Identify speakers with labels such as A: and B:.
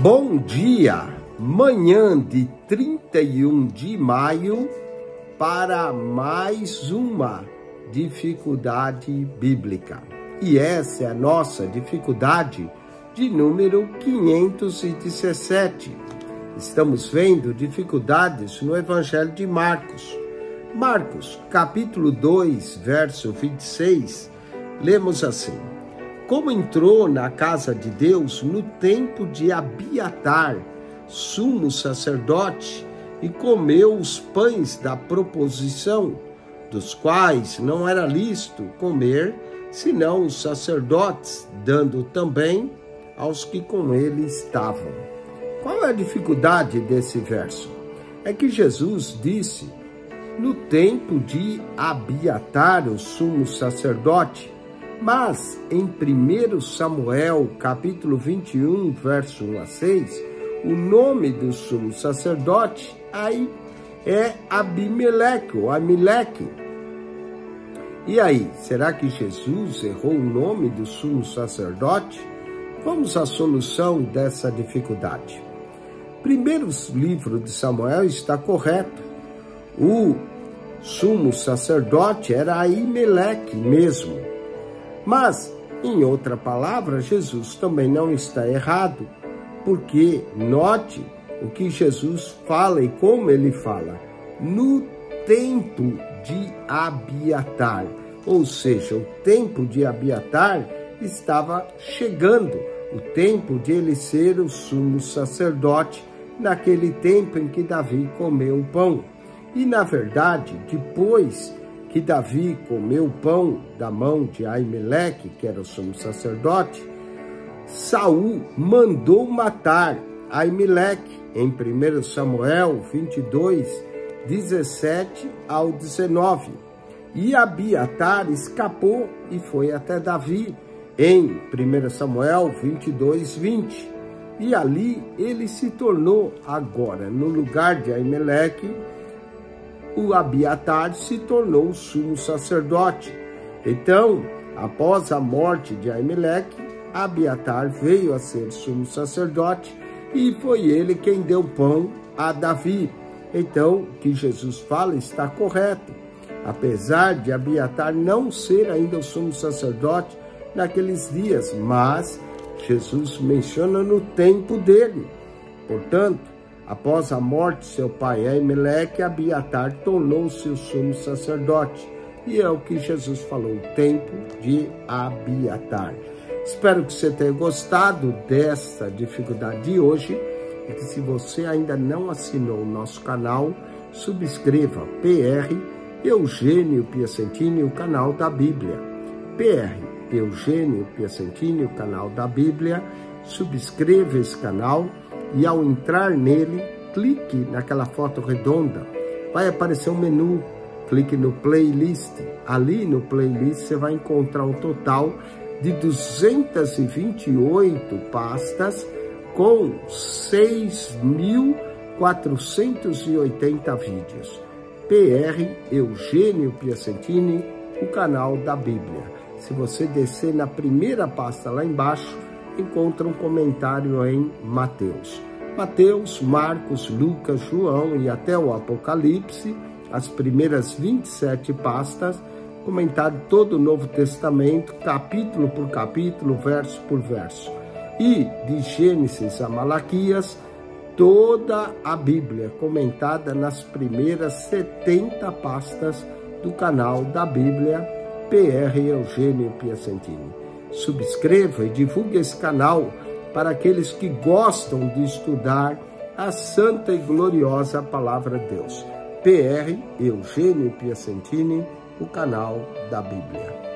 A: Bom dia, manhã de 31 de maio, para mais uma dificuldade bíblica. E essa é a nossa dificuldade de número 517. Estamos vendo dificuldades no Evangelho de Marcos. Marcos, capítulo 2, verso 26, lemos assim: Como entrou na casa de Deus no tempo de Abiatar, sumo sacerdote, e comeu os pães da proposição, dos quais não era lícito comer, senão os sacerdotes, dando também aos que com ele estavam. Qual é a dificuldade desse verso? É que Jesus disse, no tempo de Abiatar, o sumo sacerdote, mas em 1 Samuel, capítulo 21, verso 1 a 6, o nome do sumo sacerdote aí é Abimeleque, ou Amileque. E aí, será que Jesus errou o nome do sumo sacerdote? Vamos à solução dessa dificuldade. Primeiro livro de Samuel está correto. O sumo sacerdote era Aimeleque mesmo. Mas, em outra palavra, Jesus também não está errado, porque note o que Jesus fala e como ele fala. No tempo de Abiatar, ou seja, o tempo de Abiatar estava chegando, o tempo de ele ser o sumo sacerdote, naquele tempo em que Davi comeu o pão. E na verdade, depois que Davi comeu o pão da mão de Aimeleque, que era o sumo sacerdote, Saul mandou matar Aimeleque em 1 Samuel 22, 17 ao 19. E Abiatar escapou e foi até Davi em 1 Samuel 22, 20. E ali ele se tornou agora, no lugar de Aimeleque, o Abiatar se tornou sumo sacerdote. Então, após a morte de Aimeleque, Abiatar veio a ser sumo sacerdote e foi ele quem deu pão a Davi. Então, o que Jesus fala está correto. Apesar de Abiatar não ser ainda o sumo sacerdote naqueles dias, mas Jesus menciona no tempo dele. Portanto, após a morte de seu pai Aimeleque, Abiatar tornou-se o sumo sacerdote. E é o que Jesus falou, o tempo de Abiatar. Espero que você tenha gostado dessa dificuldade de hoje e que se você ainda não assinou o nosso canal, subscreva PR Eugênio Piacentini, o canal da Bíblia. PR Eugênio Piacentini, o canal da Bíblia. Subscreva esse canal e ao entrar nele, clique naquela foto redonda. Vai aparecer um menu clique no playlist. Ali no playlist você vai encontrar um total de 228 pastas com 6.480 vídeos. PR Eugênio Piacentini, o canal da Bíblia. Se você descer na primeira pasta lá embaixo, encontra um comentário em Mateus. Mateus, Marcos, Lucas, João e até o Apocalipse, as primeiras 27 pastas, comentado todo o Novo Testamento, capítulo por capítulo, verso por verso. E de Gênesis a Malaquias, toda a Bíblia comentada nas primeiras 70 pastas do canal da Bíblia PR Eugênio Piacentini. Subscreva e divulgue esse canal para aqueles que gostam de estudar a santa e gloriosa Palavra de Deus. PR Eugênio Piacentini o canal da Bíblia.